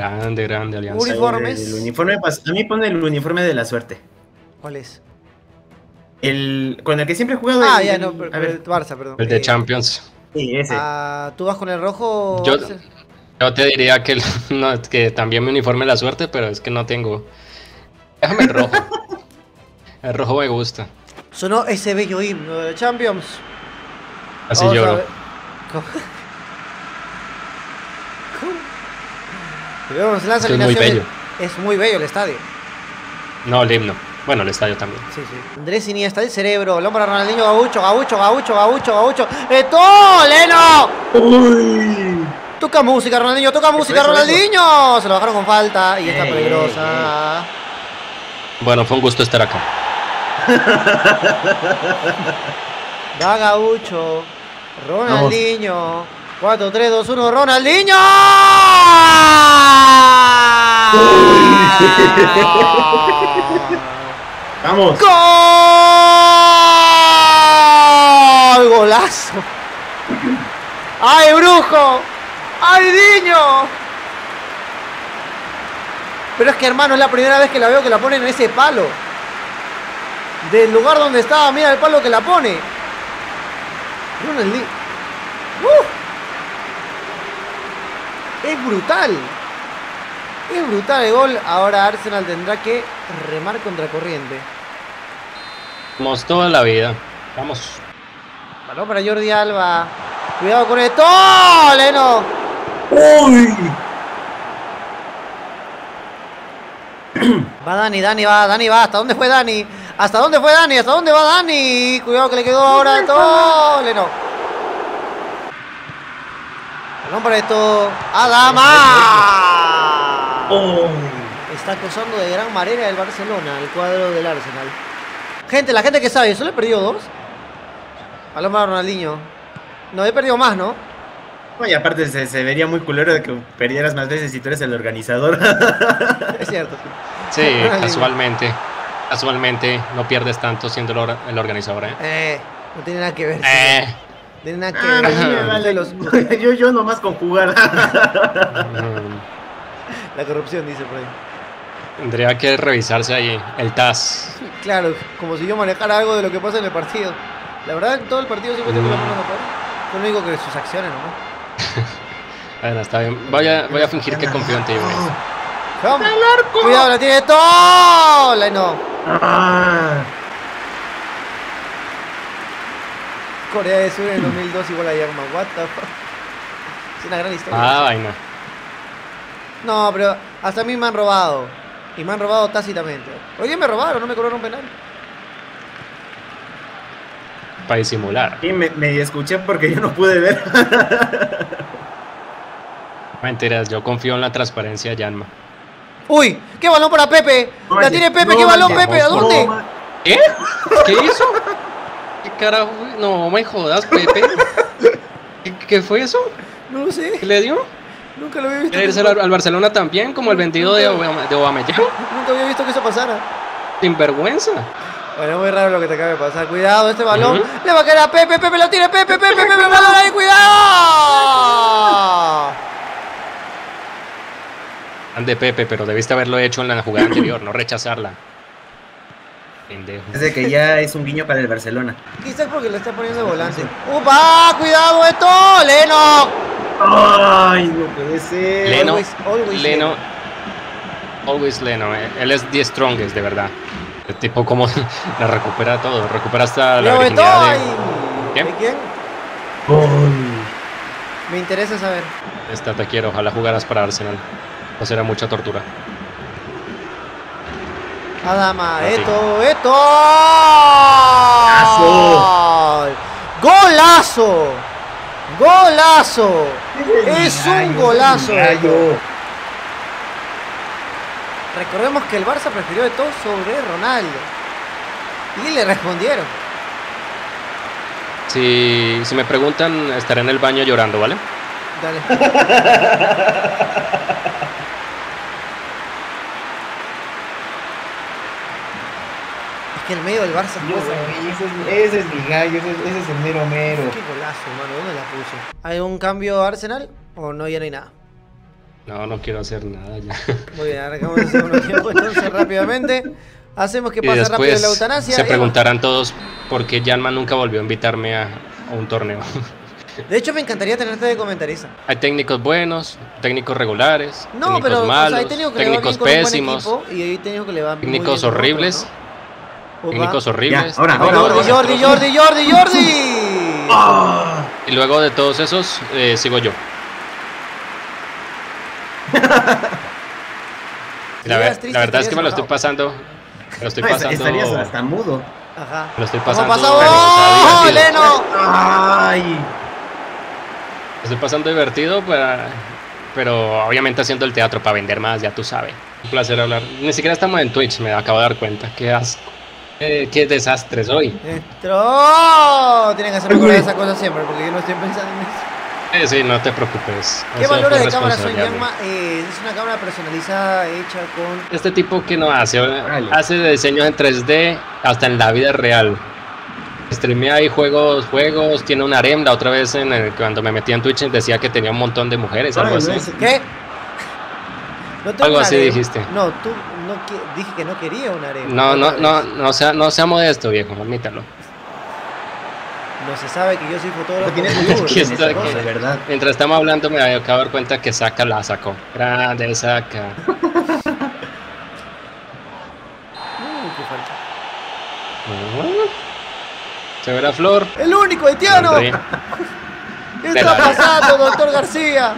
Grande, grande alianza. Uniformes. El uniforme, a mí pone el uniforme de la suerte. ¿Cuál es? El, con el que siempre he jugado. Ah, el- ya, no, pero, a ver, Barça, perdón. El de Eh, Champions. sí, ese. ah, ¿Tú vas con el rojo? Yo-? Yo te diría que, no, que también mi uniforme es la suerte, pero es que no tengo. Déjame el rojo. El rojo me gusta. Sonó ese bello himno de Champions. Así Vamos a lloro. ver- ¿Cómo? ¿Cómo? Es muy bello. Es muy bello el estadio. No, el himno. Bueno, el estadio también. Sí, sí. Andrés Iniesta, el cerebro. Para Ronaldinho, Gaucho, Gaucho, Gaucho, Gaucho, Gaucho. ¡Eto! ¡Leno! Uy. Toca música, Ronaldinho, toca música, eso, eso. Ronaldinho. Se lo bajaron con falta y está Ey, peligrosa. Bueno, fue un gusto estar acá. Va Gaucho. Ronaldinho. 4, 3, 2, 1. ¡Ronaldinho! Vamos. ¡Gol! ¡Golazo! ¡Ay, brujo! ¡Ay, Diño! Pero es que, hermano, es la primera vez que la veo que la ponen en ese palo. Del lugar donde estaba, mira el palo que la pone. ¡Uh! Es brutal. Es brutal el gol. Ahora Arsenal tendrá que remar contra corriente. Como toda la vida. Vamos. Balón para Jordi Alba. Cuidado con esto. Leno. Uy. Va Dani, Dani va, Dani va. ¿Hasta dónde fue Dani? ¿Hasta dónde fue Dani? ¿Hasta dónde va Dani? Cuidado que le quedó ahora todo. Leno. Balón para esto. Adama. Uy. Está acosando de gran manera el Barcelona, el cuadro del Arsenal. Gente, la gente que sabe, ¿solo he perdido dos? Para Ronaldinho. No, he perdido más, ¿no? No, y aparte se, se vería muy culero de que perdieras más veces si tú eres el organizador. Es cierto. Sí, casualmente. Casualmente no pierdes tanto siendo el, or- el organizador, ¿eh? Eh, no tiene nada que ver. Eh. No tiene nada que Ah, ver. sí, me vale. Los- yo, yo nomás con jugar. Mm, la corrupción, dice por ahí. Tendría que revisarse ahí el TAS. Claro, como si yo manejara algo de lo que pasa en el partido. La verdad, en todo el partido siempre tengo la mano. Yo no digo que sus acciones, ¿no? Bueno, está bien. Voy a, voy a fingir que confío en ti, güey. ¡Vamos! ¡Cuidado, la tiene todo! La no. Ah. Corea del Sur en el 2002 igual a Yerma. What the fuck. Es una gran historia. Ah, vaina. No, pero hasta a mí me han robado. Y me han robado tácitamente. Oye, me robaron, no me cobraron penal. Para disimular. Sí, me, me escuché porque yo no pude ver. Mentiras, yo confío en la transparencia de Yanma. ¡Uy! ¡Qué balón para Pepe! ¡La tiene Pepe! no ¡Qué balón, Pepe! ¿A dónde? ¿Qué? ¿Qué hizo? ¿Qué carajo? No me jodas, Pepe. ¿Qué, qué fue eso? No lo sé. ¿Qué le dio? Nunca lo había visto. ¿Quiere irse al, al Barcelona también, como el vendido de, de Aubameyang? Nunca había visto que eso pasara. Sin vergüenza. Bueno, muy raro lo que te acaba de pasar. Cuidado, este balón. Le va a caer a Pepe. Pepe lo tiene. Pepe, Pepe, Pepe. balón ahí. ¡Cuidado! Ande Pepe, pero debiste haberlo hecho en la jugada anterior, no rechazarla. Pendejo. Es de que ya es un guiño para el Barcelona. Quizás porque le está poniendo de volante. ¡Upa! ¡Cuidado esto! ¡Leno! Ay, no puede ser. Leno, Always- always Leno, always Leno, eh, él es the strongest, de verdad. El tipo como la recupera todo, recupera hasta la virginidad ¡Ay! ¿Qué? ¿De quién? Me interesa saber. de esta te quiero, ojalá jugaras para Arsenal. No será mucha tortura. Adama, esto, esto. Golazo. ¡Golazo! ¡Golazo! Es un golazo. Recordemos que el Barça prefirió de todo sobre Ronaldo. Y le respondieron. Si, si me preguntan, estaré en el baño llorando, ¿vale? Dale. que el medio del Barça sabía, ese, es, ese es mi gallo, ese, es- ese es el mero mero. Qué golazo, mano. ¿Dónde la puso? ¿Hay un cambio Arsenal? ¿O no? Ya no hay nada. No, no quiero hacer nada ya. Muy bien, arrancamos el segundo tiempo entonces rápidamente. Hacemos que Y pase rápido la eutanasia. se preguntarán todos por qué Janman nunca volvió a invitarme a, a un torneo. De hecho, me encantaría tenerte de comentarista. Hay técnicos buenos, técnicos regulares, No, técnicos pero o sea, malos, hay técnicos que técnicos pésimos, y hay técnicos que le técnicos con otro, horribles, ¿no? Técnicos horribles. ahora, técnicos- ahora, ahora. Jordi, Jordi, Jordi, Jordi, Jordi. ¡Ah! Y luego de todos esos, eh, sigo yo. La, ver- Estarías triste, la verdad es que me lo estoy pasando. Me lo estoy No, pasando. Estarías Me hasta mudo. Ajá. lo estoy ¿Cómo pasando. pasó? o sea, ¡Oh, divertido. Leno! ¡Ay! Me estoy pasando divertido, para- pero obviamente haciendo el teatro para vender más, ya tú sabes. Un placer hablar. Ni siquiera estamos en Twitch, me acabo de dar cuenta. Qué asco. Eh, qué desastre soy. Entró. Tienen que hacerme acordar de esa cosa siempre porque yo no estoy pensando en eso. Eh, sí, no te preocupes. ¿Qué Eso valores de cámara son Yanma? Eh, es una cámara personalizada hecha con. Este tipo que no hace, hace diseños en 3D hasta en la vida real. Streamea ahí juegos, juegos, tiene un harem. La otra vez en el- cuando me metí en Twitch decía que tenía un montón de mujeres, algo así. ¿Qué? No tengo Algo así harem. dijiste. No, tú no dije que no quería un harem. No, no, no, no sea, no sea modesto, viejo, admítalo. No se sabe que yo soy fotógrafo. Cosa. de verdad. Mientras estamos hablando me acabo de dar cuenta que Saca la sacó. Grande Saca. Uh, qué falta. Se ve la flor. ¡El único haitiano! ¿Qué está pasando, doctor García?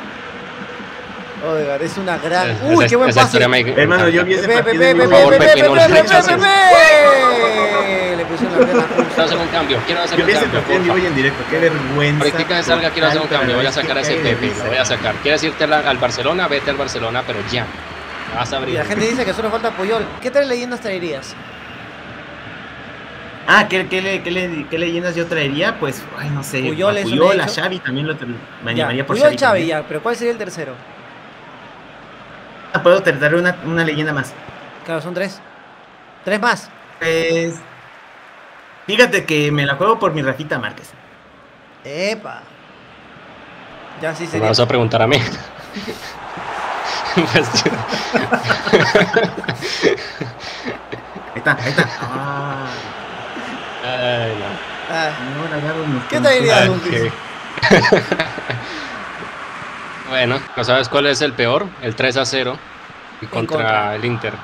Oiga, es una gran. ¡Uy, qué buen esa pase! historia me Hermano, yo vi ese Pepe, partido. Pepe, y Pepe, me- favor, Pepe, Pepe, Pepe, no Pepe, le rechaces. Pepe. Le pusieron la pierna Quiero hacer un cambio, quiero hacer Yo un cambio. partido y porfa. voy en directo. Qué vergüenza. Ahorita que salga quiero hacer un cambio, voy a sacar a es ese de Pepe, lo voy a sacar. ¿Quieres irte al, Barcelona? Vete al Barcelona, pero ya. Vas a abrir. la gente dice que solo falta Puyol. ¿Qué tal leyendas traerías? Ah, ¿qué, qué, le- qué le- qué leyendas yo traería? Pues, ay, no sé. Puyol a Puyol, a. Xavi también lo me Ya, animaría por Puyol, Xavi. Xavi, también. ya. Pero ¿cuál sería el tercero? Ah, Puedo traer una, una leyenda más. Claro, son tres. Tres más. Pues. Fíjate que me la juego por mi Rafita Márquez. Epa. Ya sí Me sería. vas a preguntar a mí. Pues, Ahí está, ahí está. Ah, ay, no. Ah, no, la agarro en los ¿Qué traerías, Ay, Don qué- Chris? bueno, ¿no sabes cuál es el peor? El 3 a 0 y contra, contra. el Inter.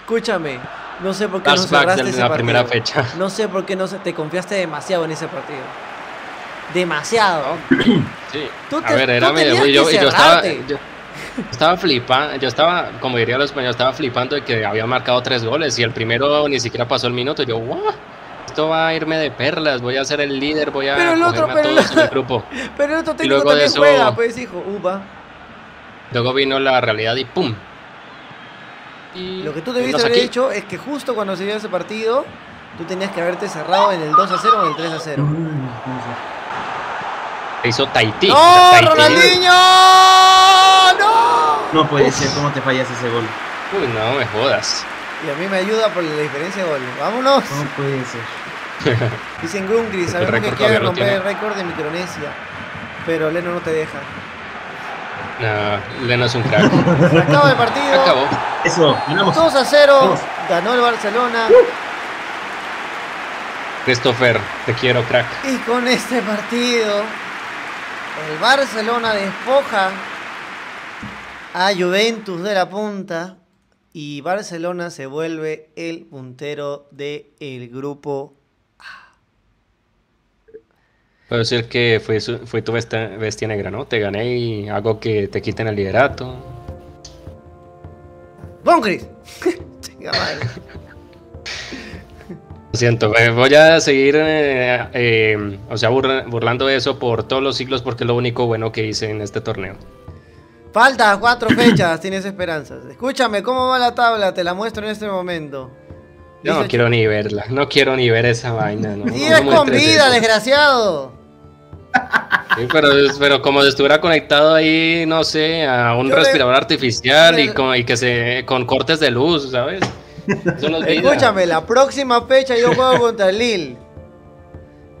Escúchame. No sé por qué no Flashback cerraste de ese la partido. primera fecha. No sé por qué no se, te confiaste demasiado en ese partido. Demasiado. Sí. Tú a te- ver, era medio. Y yo, y estaba. Yo, estaba flipando. Yo estaba, como diría los españoles, estaba flipando de que había marcado tres goles y el primero ni siquiera pasó el minuto. Yo, ¡guau! Esto va a irme de perlas. Voy a ser el líder. Voy a Pero el otro- a pero el en grupo. Pero el otro técnico luego de también eso- juega, pues hijo. Upa. Luego vino la realidad y ¡pum! Y Lo que tú debiste haber aquí. hecho es que justo cuando se dio ese partido, tú tenías que haberte cerrado en el 2 a 0 o en el 3 a 0. Se hizo Tahití. ¡No. Ronaldinho! ¡No! No puede ser, ¿cómo te fallas ese gol? Uy, no me jodas. Y a mí me ayuda por la diferencia de goles. ¡Vámonos! ¿Cómo puede ser? Dicen Grungri, sabemos que quiere romper el récord de Micronesia. Pero Leno no te deja. No, Leno es un crack. Acaba el partido. Acabó. Eso, ganamos. 2 a 0. Vamos. Ganó el Barcelona. Christopher, te quiero, crack. Y con este partido, el Barcelona despoja a Juventus de la punta y Barcelona se vuelve el puntero del grupo. Puedo decir que fue, su- fue tu bestia, bestia negra, ¿no? Te gané y hago que te quiten el liderato. Madre. Lo siento, eh, voy a seguir, eh, eh, o sea, burla- burlando eso por todos los siglos porque es lo único bueno que hice en este torneo. Falta cuatro fechas, tienes esperanzas. Escúchame, ¿cómo va la tabla? Te la muestro en este momento. Yo no Dice- quiero ni verla, no quiero ni ver esa vaina, ¿no? Y No es con vida, eso. desgraciado. Sí, pero, pero como si estuviera conectado ahí, no sé, a un Yo le- respirador artificial y con, y que se, con cortes de luz, ¿sabes? Escúchame, la próxima fecha yo juego contra el Lille.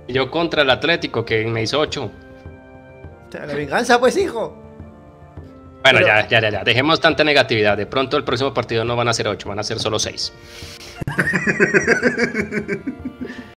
Y Yo contra el Atlético, que me hizo 8. O sea, La venganza, pues, hijo. Bueno, ya, ya, ya, ya. Dejemos tanta negatividad. De pronto el próximo partido no van a ser 8, van a ser solo 6.